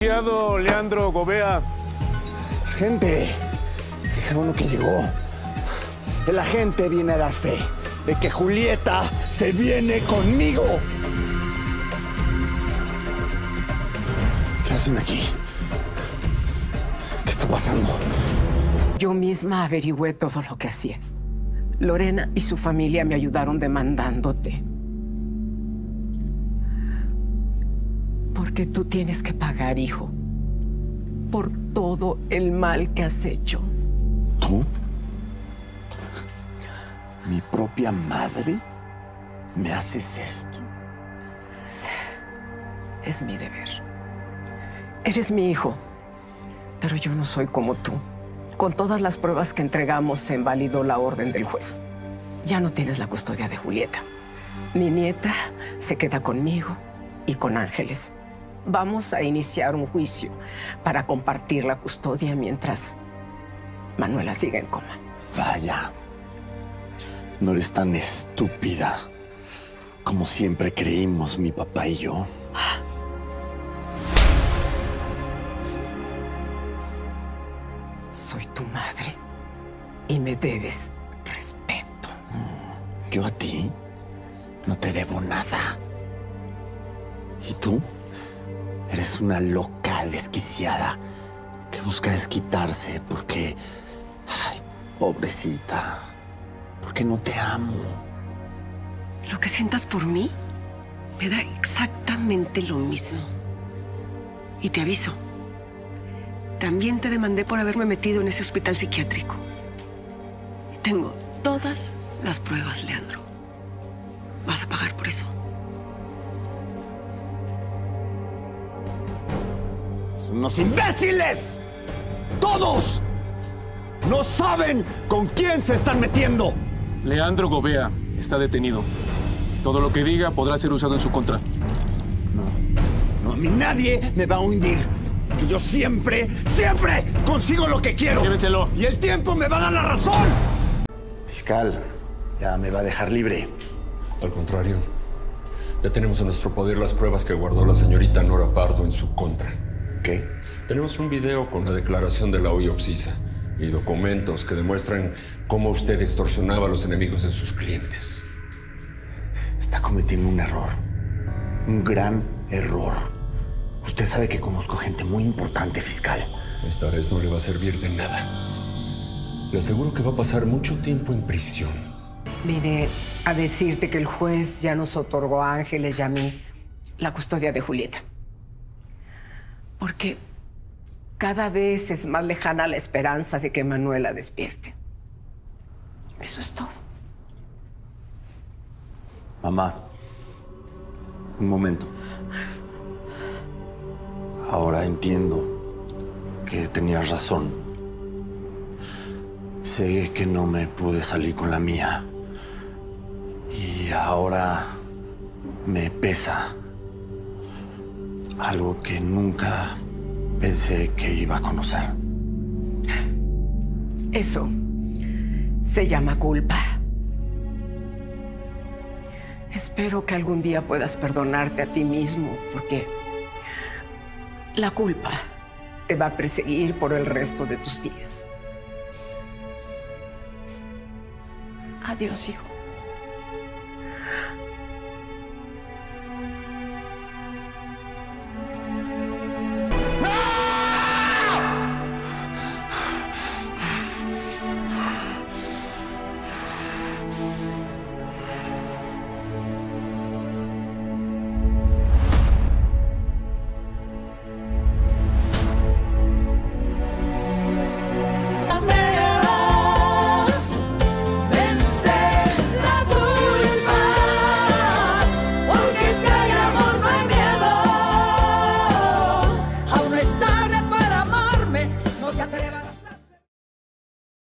Leandro Gobea. Gente, qué bueno que llegó. El agente viene a dar fe de que Julieta se viene conmigo. ¿Qué hacen aquí? ¿Qué está pasando? Yo misma averigüé todo lo que hacías. Lorena y su familia me ayudaron demandándote. Porque tú tienes que pagar, hijo, por todo el mal que has hecho. ¿Tú? ¿Mi propia madre? ¿Me haces esto? Es mi deber. Eres mi hijo, pero yo no soy como tú. Con todas las pruebas que entregamos se invalidó la orden del juez. Ya no tienes la custodia de Julieta. Mi nieta se queda conmigo y con Ángeles. Vamos a iniciar un juicio para compartir la custodia mientras Manuela sigue en coma. Vaya. No eres tan estúpida como siempre creímos mi papá y yo. Soy tu madre y me debes respeto. Yo a ti no te debo nada. ¿Y tú? Eres una loca desquiciada que busca desquitarse porque... Ay, pobrecita. Porque no te amo. Lo que sientas por mí me da exactamente lo mismo. Y te aviso, también te demandé por haberme metido en ese hospital psiquiátrico. Tengo todas las pruebas, Leandro. Vas a pagar por eso. ¡Son unos imbéciles! ¡Todos! No saben con quién se están metiendo. Leandro Gobea está detenido. Todo lo que diga podrá ser usado en su contra. No, a mí nadie me va a hundir. Que yo siempre, siempre consigo lo que quiero. Llévenselo. Y el tiempo me va a dar la razón. Fiscal, ya me va a dejar libre. Al contrario, ya tenemos en nuestro poder las pruebas que guardó la señorita Nora Pardo en su contra. ¿Qué? Tenemos un video con la declaración de la OI Oxisa y documentos que demuestran cómo usted extorsionaba a los enemigos de sus clientes. Está cometiendo un error. Un gran error. Usted sabe que conozco gente muy importante, fiscal. Esta vez no le va a servir de nada. Le aseguro que va a pasar mucho tiempo en prisión. Vine a decirte que el juez ya nos otorgó a Ángeles y a mí la custodia de Julieta. Porque cada vez es más lejana la esperanza de que Manuela despierte. Eso es todo. Mamá, un momento. Ahora entiendo que tenías razón. Sé que no me pude salir con la mía. Y ahora me pesa. Algo que nunca pensé que iba a conocer. Eso se llama culpa. Espero que algún día puedas perdonarte a ti mismo, porque la culpa te va a perseguir por el resto de tus días. Adiós, hijo.